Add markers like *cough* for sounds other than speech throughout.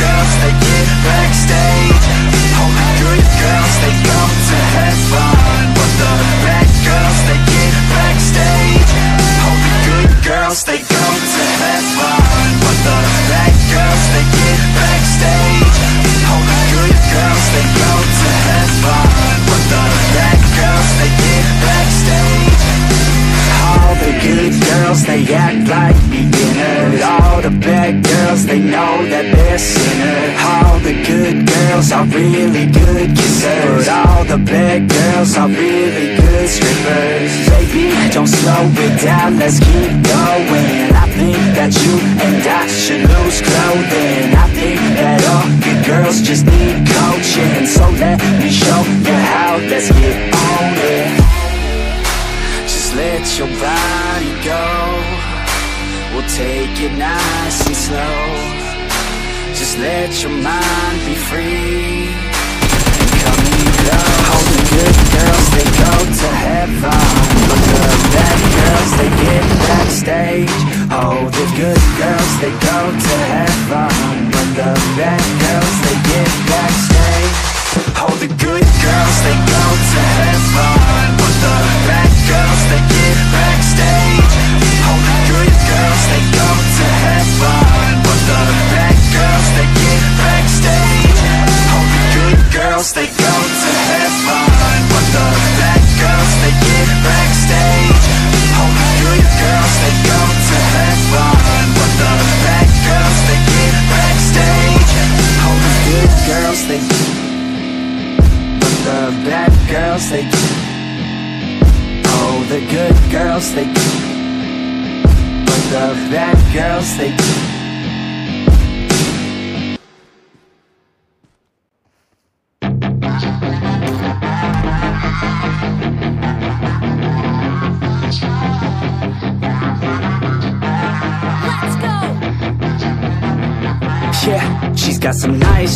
girls, they get backstage. Oh, the good girls, they go to heaven But the bad girls, they get backstage. Oh, the good girls, they go to heaven But the bad girls, they get backstage. Oh, the good girls, they go to heaven But the bad girls, they get backstage. All the good girls, they act like beginners. All the bad girls, they know that they're sinners All the good girls are really good kissers. But all the bad girls are really good strippers. Baby, don't slow it down, let's keep going. I think that you and I should lose clothing. I think that all good girls just need coaching. So let me show you how, let's get on it. Just let your body go We'll take it nice and slow. Just let your mind be free girls, they But the bad girls, they Let's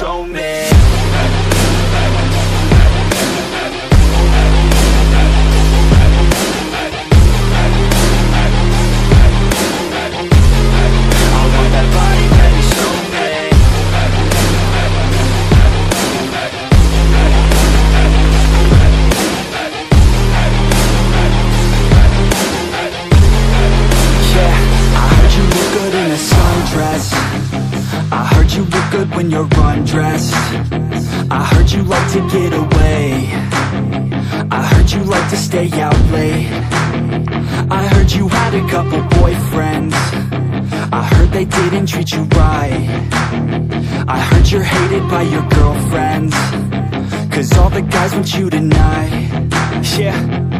show me had a couple boyfriends. I heard they didn't treat you right. I heard you're hated by your girlfriends. Cause all the guys want you tonight. Yeah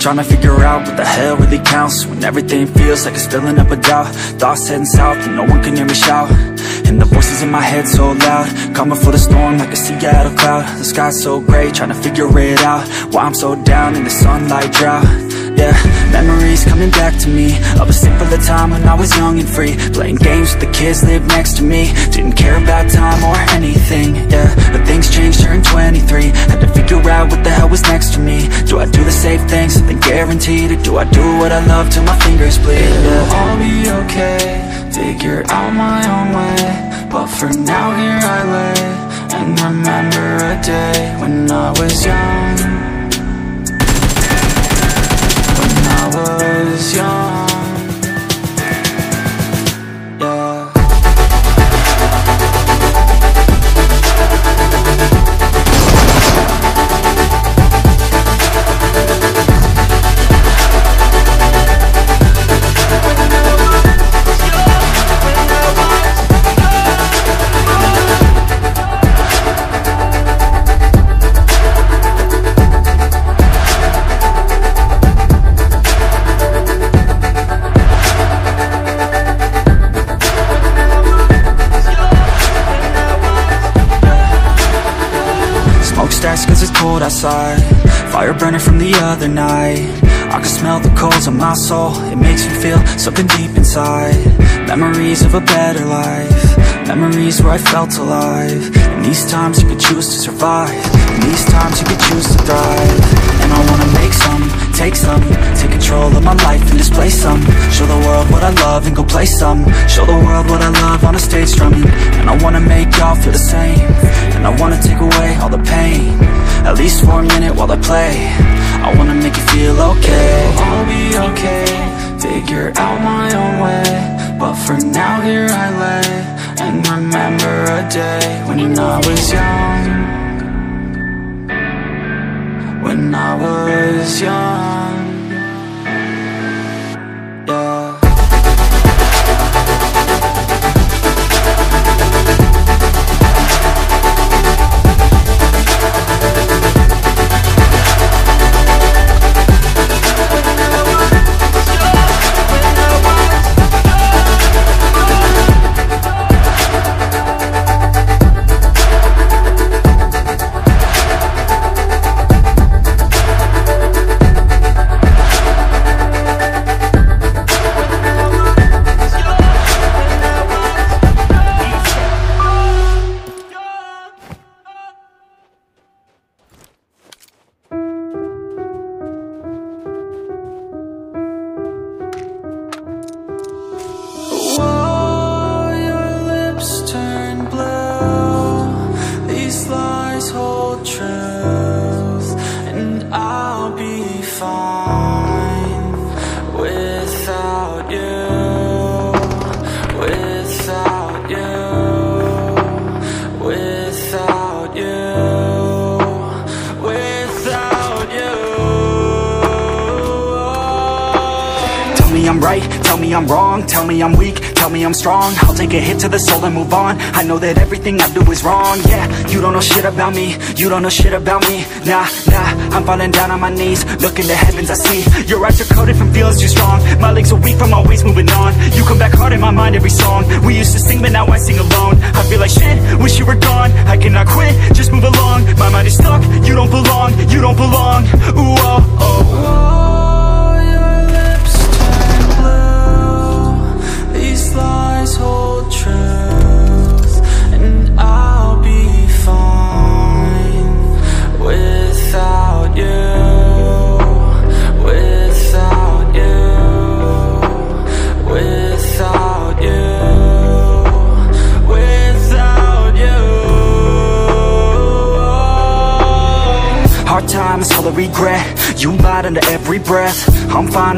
trying to figure out what the hell really counts When everything feels like it's filling up a doubt. Thoughts heading south and no one can hear me shout. And the voices in my head so loud. Coming for the storm like a Seattle cloud. The sky's so gray, trying to figure it out. Why I'm so down in the sunlight drought yeah, memories coming back to me. Of a simpler time when I was young and free. Playing games with the kids lived next to me. Didn't care about time or anything, yeah. But things changed, turned 23 Had to figure out what the hell was next to me. Do I do the safe thing, something guaranteed. Or do I do what I love till my fingers bleed, yeah? I'll be okay, figure out my own way. But for now here I lay. And remember a day when I was young Smokestacks cause it's cold outside. Fire burning from the other night. I can smell the coals on my soul. It makes me feel something deep inside. Memories of a better life. Memories where I felt alive. In these times you can choose to survive. In these times you can choose to thrive. And I wanna make some, take some Take control of my life and display some. Show the world what I love and go play some. Show the world what I love on a stage strumming. And I wanna make y'all feel the same. And I wanna take away all the pain At least for a minute while I play. I wanna make you feel okay. I'll be okay Right, tell me I'm wrong, tell me I'm weak, tell me I'm strong. I'll take a hit to the soul and move on. I know that everything I do is wrong, yeah. You don't know shit about me, you don't know shit about me. Nah, nah, I'm falling down on my knees. Looking to heavens I see. Your eyes are coated from feelings too strong. My legs are weak from always moving on. You come back hard in my mind every song. We used to sing but now I sing alone. I feel like shit, wish you were gone. I cannot quit, just move along. My mind is stuck,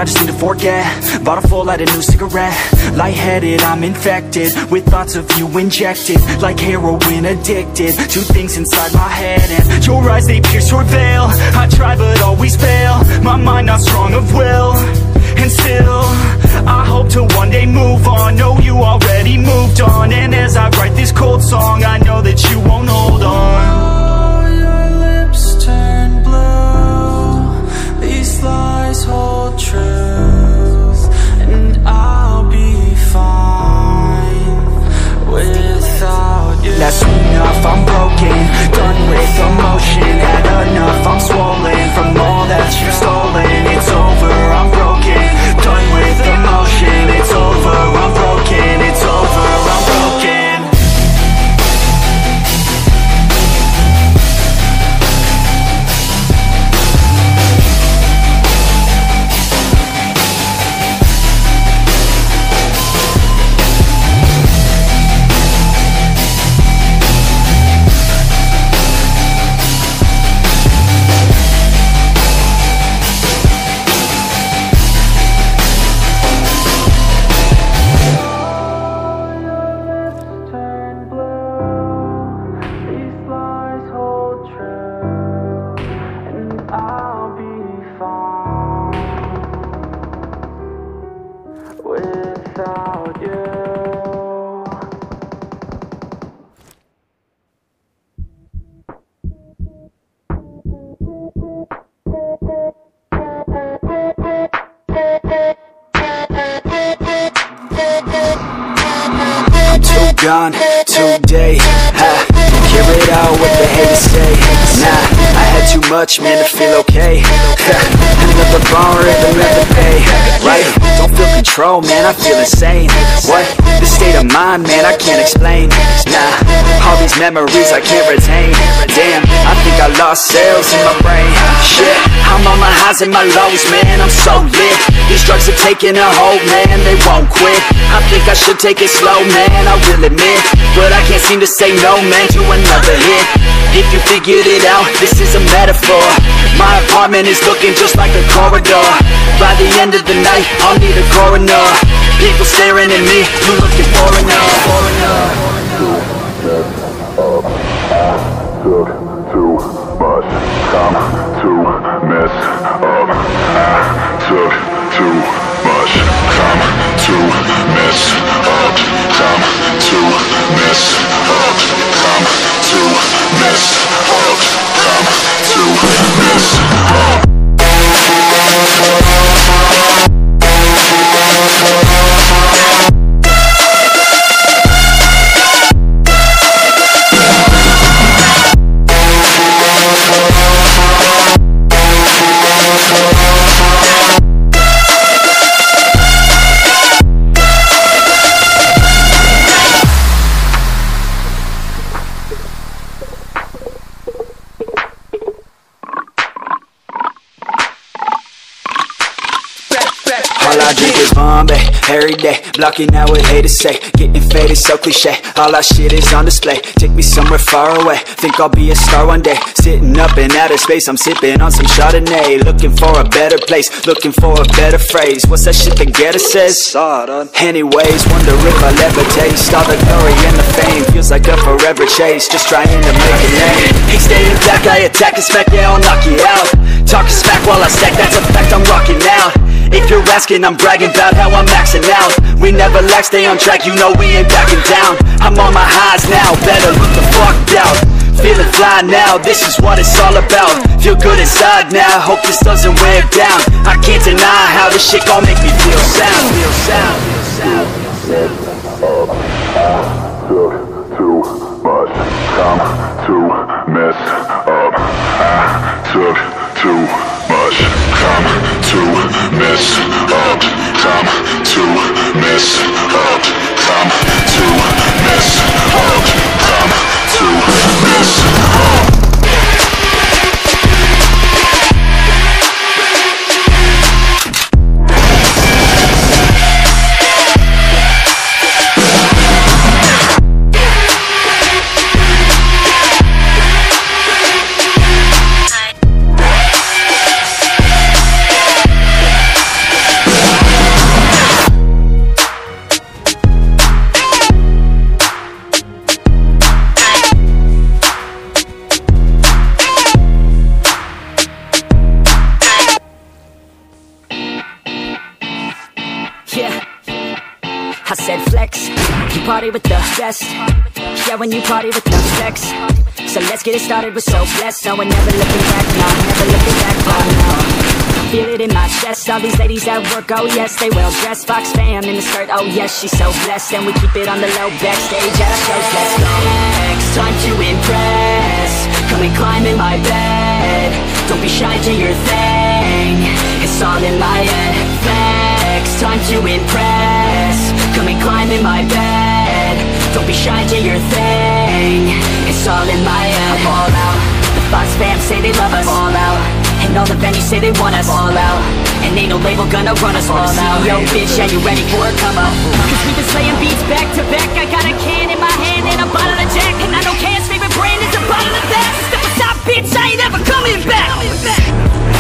I just need to forget Bottle full, light a new cigarette. Lightheaded, I'm infected With thoughts of you injected Like heroin addicted Two things inside my head. And your eyes, they pierce your veil. I try but always fail. My mind not strong of will. And still I hope to one day move on. Know you already moved on. And as I write this cold song I know that you won't hold on enough, I'm broken. Done with emotion Had enough, I'm swollen today. Much, man, to feel okay. *laughs* Another bar, another pay. Right? Don't feel control, man, I feel insane. What? The state of mind, man, I can't explain. Nah, all these memories I can't retain. Damn, I think I lost cells in my brain. Shit, I'm on my highs and my lows, man, I'm so lit. These drugs are taking a hold, man, they won't quit. I think I should take it slow, man, I will admit. But I can't seem to say no, man, to another hit. If you figured it out, this is a metaphor. My apartment is looking just like a corridor. By the end of the night, I'll need a coroner. People staring at me, you looking for enough. For every day. Blocking out what haters say. Getting faded, so cliche. All our shit is on display. Take me somewhere far away. Think I'll be a star one day. Sitting up in outer space, I'm sipping on some Chardonnay. Looking for a better place, looking for a better phrase. What's that shit that Guetta says? Anyways, wonder if I'll ever taste all the glory and the fame. Feels like a forever chase, just trying to make a name. He staying back, I attack and smack, yeah, I'll knock you out. Talk Talking smack while I stack, that's a fact, I'm rocking out. If you're asking, I'm bragging about how I'm maxing out. We never lack, stay on track, you know we ain't backing down. I'm on my highs now, better look the fuck out. Feeling fly now, this is what it's all about. Feel good inside now, hope this doesn't wear down. I can't deny how this shit gon' make me feel sound. Feel sound. Feel sound. Took too much time to mess up. Ah, I took too much time to mess up. Time to mess up. Time to mess up. To you party with no sex. So let's get it started, we're so blessed. No, we're never looking back, no, never looking back, oh no. Feel it in my chest, all these ladies at work, oh yes, they well dressed. Fox fam in the skirt, oh yes, she's so blessed. And we keep it on the low backstage at our shows, let's go. Next time to impress, come and climb in my bed. Don't be shy, do your thing, it's all in my head. Flex, time to impress, come and climb in my bed. Don't be shy, do your thing, it's all in my head. I'm all out, the Fox fam say they love us, all out. And all the venues say they want us. All out. And ain't no label gonna run us. All out. Yo bitch, are you ready for a come up? Cause we've been slaying beats back to back. I got a can in my hand and a bottle of Jack. And I know Can's favorite brand is a bottle of that. Step aside bitch, I ain't ever coming back